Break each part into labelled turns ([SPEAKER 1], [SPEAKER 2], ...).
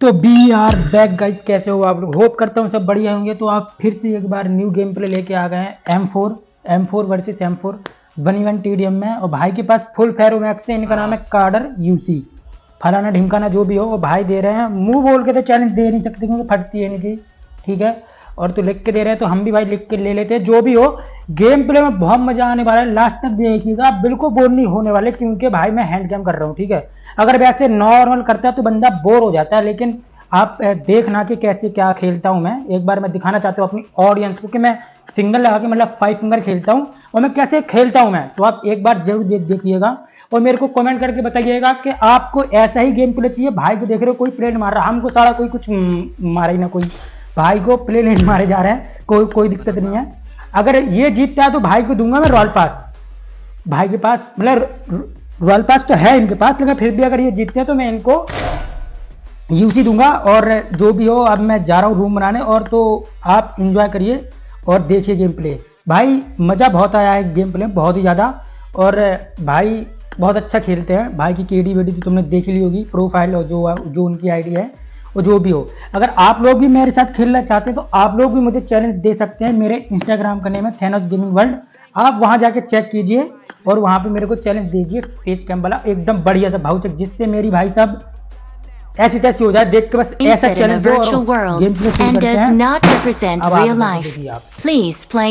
[SPEAKER 1] तो B are back guys कैसे हो आप लोग? होप करता हूँ सब बढ़िया होंगे। तो आप फिर से एक बार न्यू गेम प्ले लेके आ गए हैं। M four M four versus M four one even T D M में। और भाई के पास फुल फेरो मैक्स है इनका नाम है कार्डर यूसी फलाना ढिमकाना जो भी हो वो भाई दे रहे हैं। मुँह बोल के तो चैलेंज दे नहीं सकते क्योंकि फटती है इनकी। ठीक है? और तो लिख के दे रहे हैं तो हम भी भाई लिख के ले लेते हैं। जो भी हो गेम प्ले में बहुत मज़ा आने वाला है। लास्ट तक देखिएगा, बिल्कुल बोर नहीं होने वाले, क्योंकि भाई मैं हैंड गेम कर रहा हूँ, ठीक है? अगर वैसे नॉर्मल करता है तो बंदा बोर हो जाता है, लेकिन आप देखना कि कैसे क्या खेलता हूँ मैं। एक बार मैं दिखाना चाहता हूँ अपनी ऑडियंस को कि मैं सिंगल लगा के मतलब फाइव फिंगर खेलता हूँ, और मैं कैसे खेलता हूँ मैं। तो आप एक बार ज़रूर देख, देखिएगा, और मेरे को कमेंट करके बताइएगा कि आपको ऐसा ही गेम प्ले चाहिए, भाई को देख रहे हो, कोई प्लेन मार रहा, हमको सारा कोई कुछ मारा ही ना कोई। भाई को प्लेन नहीं मारे जा रहे हैं। कोई कोई दिक्कत नहीं है। अगर ये जीतता है तो भाई को दूँगा मैं रॉयल पास भाई के पास मतलब रॉयल पास तो है इनके पास, लेकिन फिर भी अगर ये जीतते हैं तो मैं इनको यूसी दूँगा और जो भी हो, अब मैं जा रहा हूँ रूम बनाने और तो आप इंजॉय करिए और देखिए गेम प्ले भाई, मज़ा बहुत आया है गेम प्ले बहुत ही ज़्यादा। और भाई, बहुत अच्छा खेलते हैं। भाई की केडी वेडी तो तुमने देख ली होगी प्रोफ़ाइल और जो जो उनकी आईडी है। वो जो भी हो। अगर आप लोग भी मेरे साथ खेलना चाहते हैं तो आप लोग भी मुझे चैलेंज दे सकते हैं मेरे इंस्टाग्राम का नेम है थैनोस गेमिंग वर्ल्ड आप वहाँ जाके चेक कीजिए और वहाँ पे मेरे को चैलेंज दीजिए फेस कैम वाला एकदम बढ़िया सा भाव चेक जिससे मेरी भाई साहब ऐसी तैसी हो जाए देख के बस ऐसा चैलेंज दो और गेम प्ले शुरू करते हैं।
[SPEAKER 2] not represent real life. Please play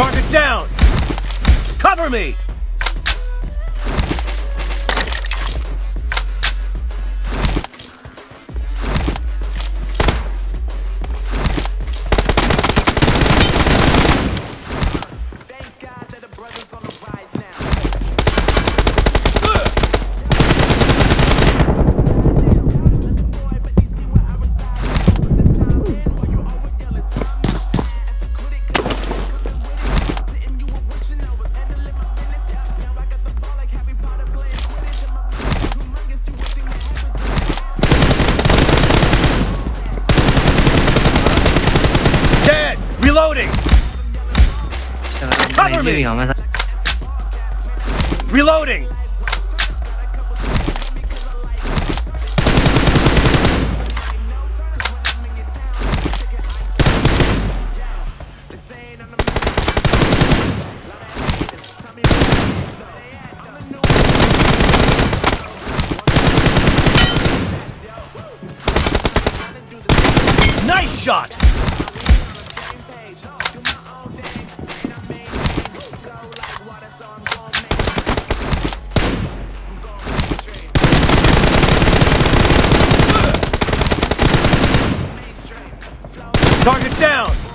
[SPEAKER 3] Target down. Cover me. Reloading. Cover me. Reloading. Nice shot. Target down.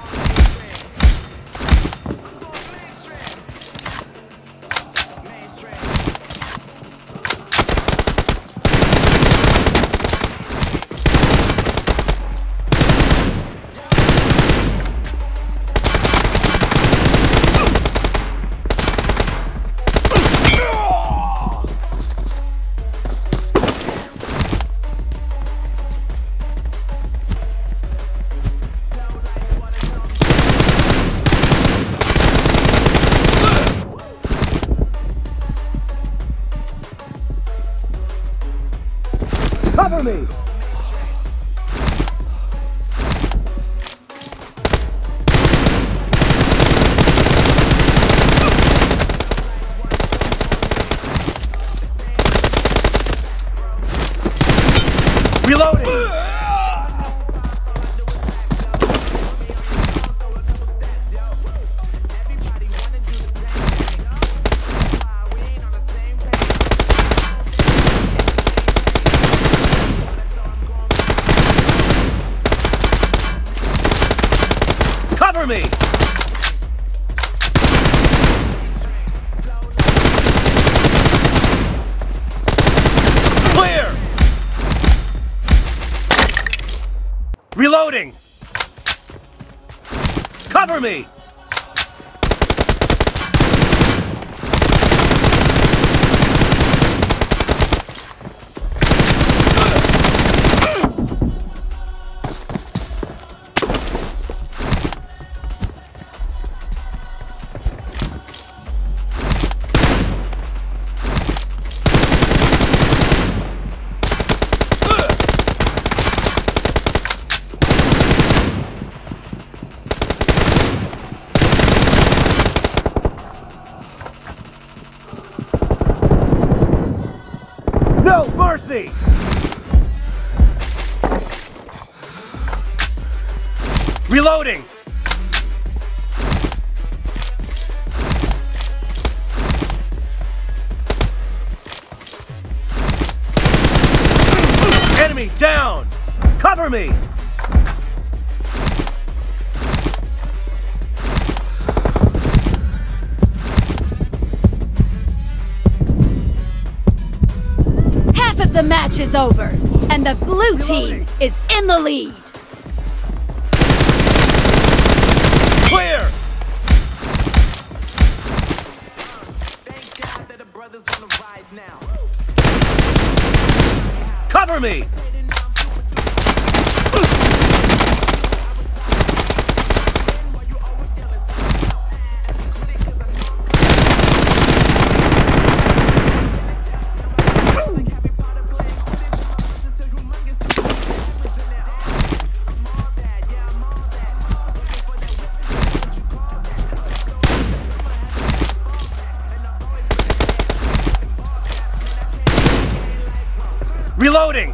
[SPEAKER 3] Cover me! Reloading! Enemy down! Cover me!
[SPEAKER 4] Half of the match is over, and the blue team is in the lead.
[SPEAKER 3] Cover Reloading!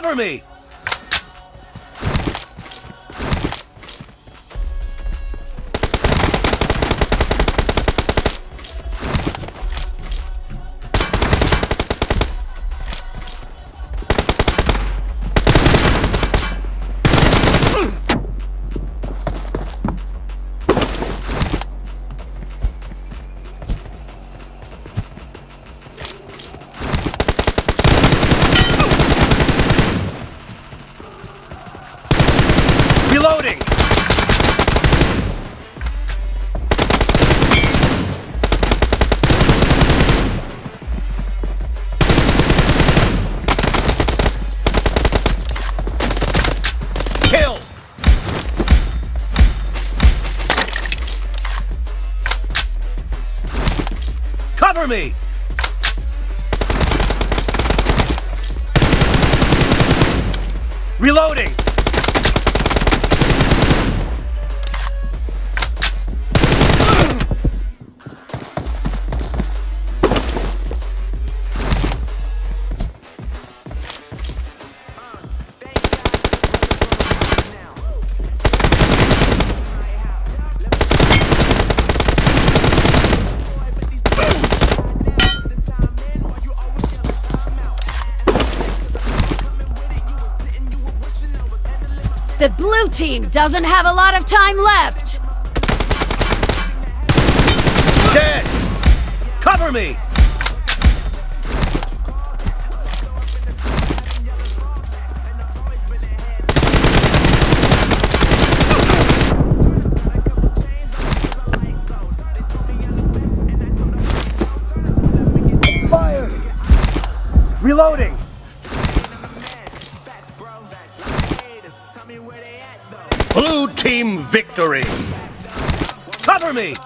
[SPEAKER 3] Cover me! Me! Reloading!
[SPEAKER 4] The blue team doesn't have a lot of time left.
[SPEAKER 3] Dead! Cover me! Fire! Reloading! Victory! Cover me!